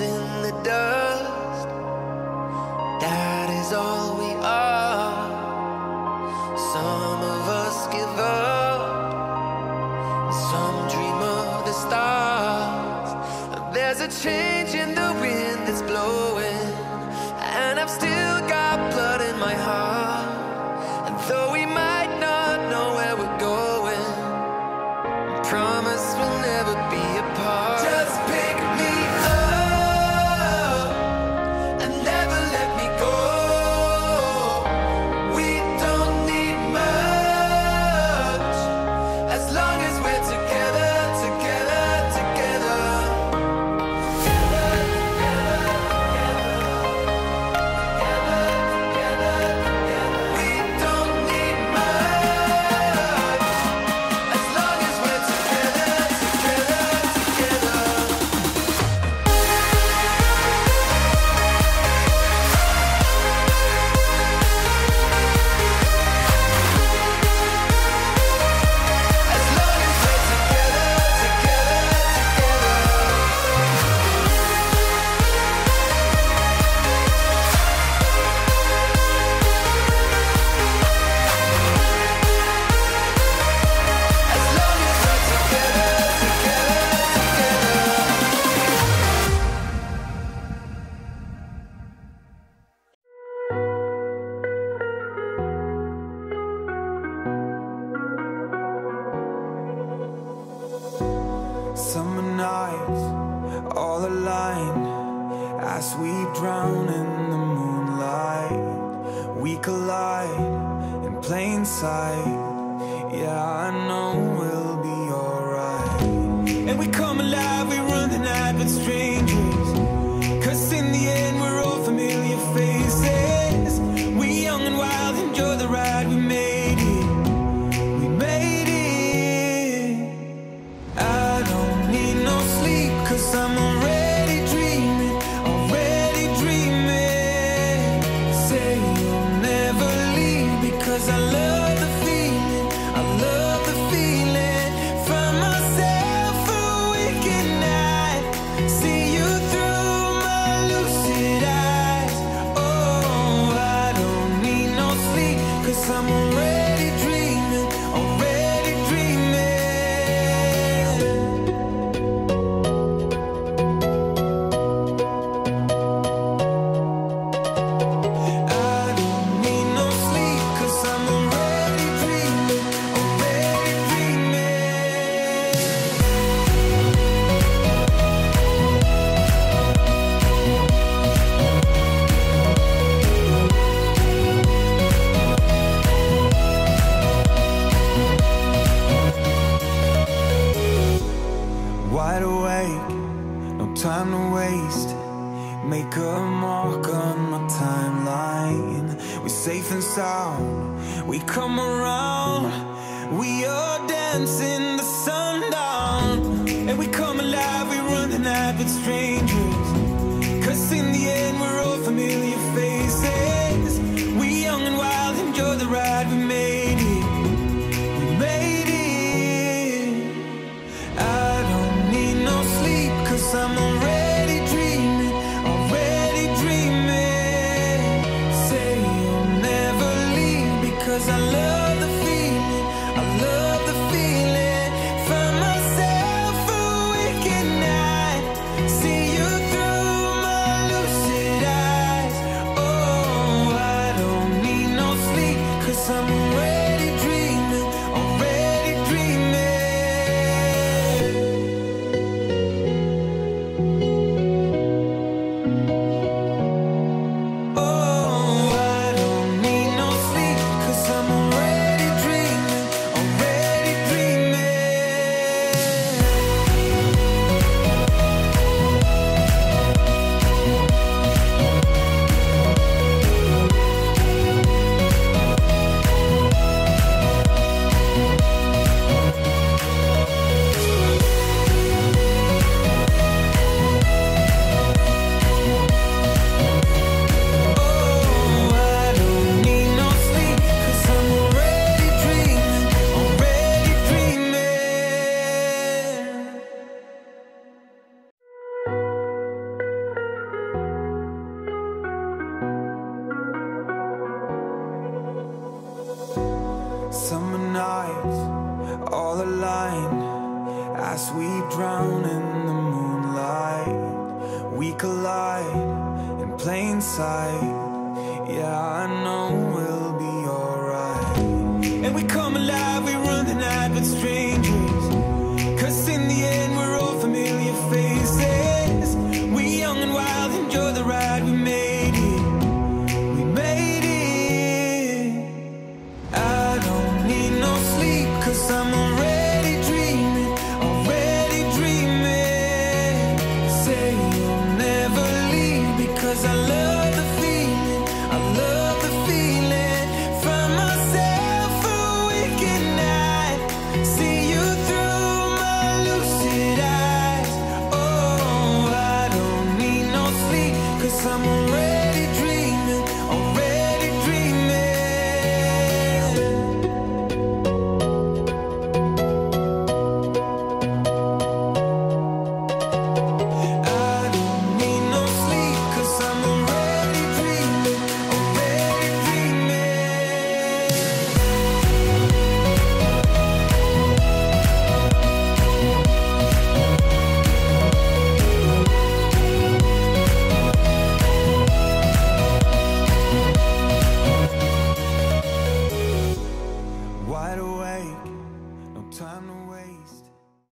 in the dust. That is all we are. Some of us give up, some dream of the stars. There's a change in the wind that's blowing, and I've still got blood in my heart. Summer nights, all aligned As we drown in the moonlight. We collide in plain sight. Yeah, I know we'll be alright. And we come alive, we run the night with strength. I love waste. Make a mark on my timeline. We're safe and sound. We come around. We are dancing the sundown And we come alive, we run the night with strangers. Cause in the end we're all familiar faces. Summer nights all aligned as we drown in the moonlight. We collide in plain sight. Yeah, I know we'll be alright. And we come alive, we run the night with strangers. Cause in the end, someone